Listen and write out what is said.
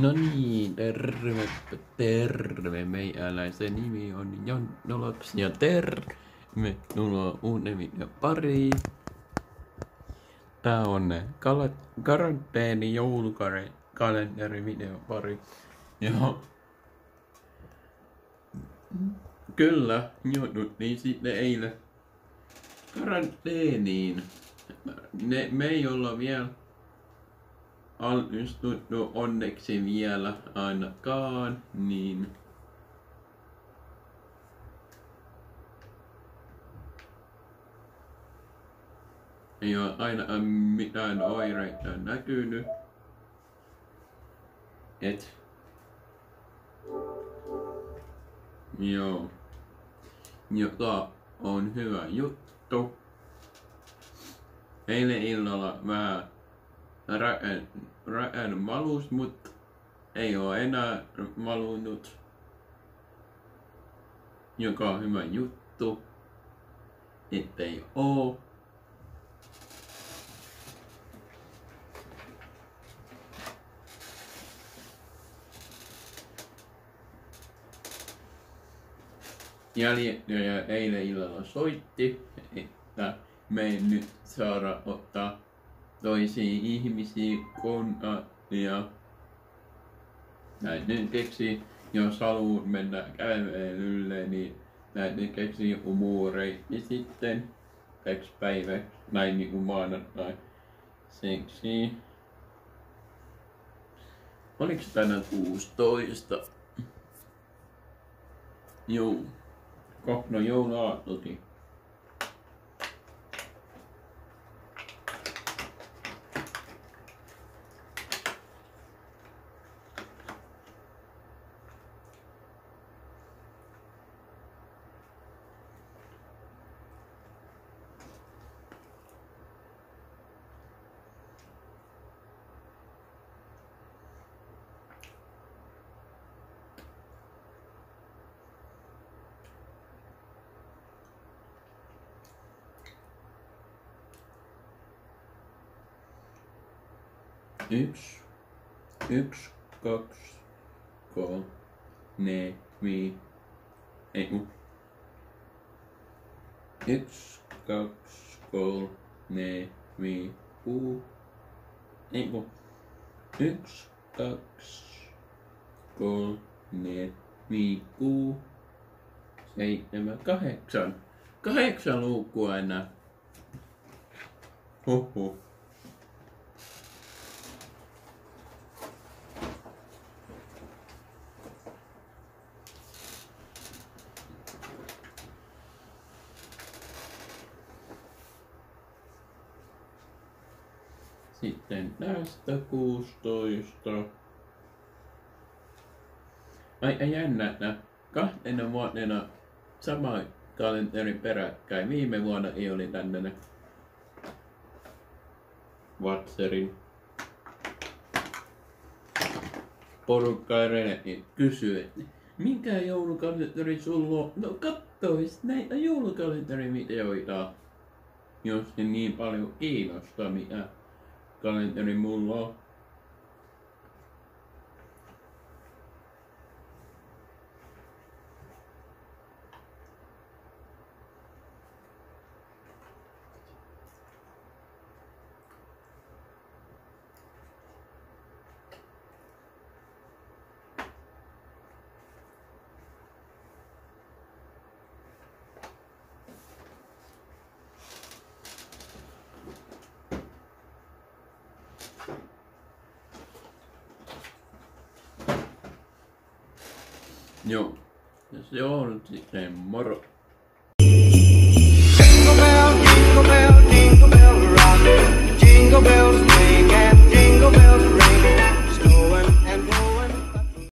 No niin, terve, terve. Meikäläisen nimi on Jan Nolops ja tervetuloa uuden videon pari. Tää on kal- karanteeni joulukare kalenteri video pari. Joo. Kyllä, jouduttiin sitten eilen karanteeniin. Ne, me ei olla vielä altistuttu onneksi vielä ainakaan, niin ei ole aina mitään oireita näkynyt. Et. Joo. Joka on hyvä juttu. Eilen illalla vähän rään, rään malus, mutta ei ole enää malunut. Joka on hyvä juttu. Ettei oo. Jäljittäjä eilen illalla soitti, että me ei nyt saada ottaa toisiin ihmisiin kontaktia. Näin keksi, jos haluaa mennä kävelylle, niin näin keksi umuureitti sitten täksi päiväksi, näin niin kuin maanantai. Seksi. Oliks tänään 16? Joo. Kohta jouluaattokin. Yksi, yksi, kaksi, kolme, vi, ei kun. Yksi, kaksi, kolme, vi, ku, ei kun. Yksi, kaksi, kolme, vi, ku, seitsemän, kahdeksan. Kahdeksan luukua enää. Huhhuh. Sitten tästä 16. Aika jännä, että kahtena vuotena sama kalenteri peräkkäin. Viime vuonna ei oli tämmönen Vatserin porukka niin kysyi, että mikä joulukalenteri sulla on? No kattois näitä joulukalenterivideoita, jos ne niin paljon kiinnostaa, mitä kalenteri mulla on. Joo. Ja se on sitten moro.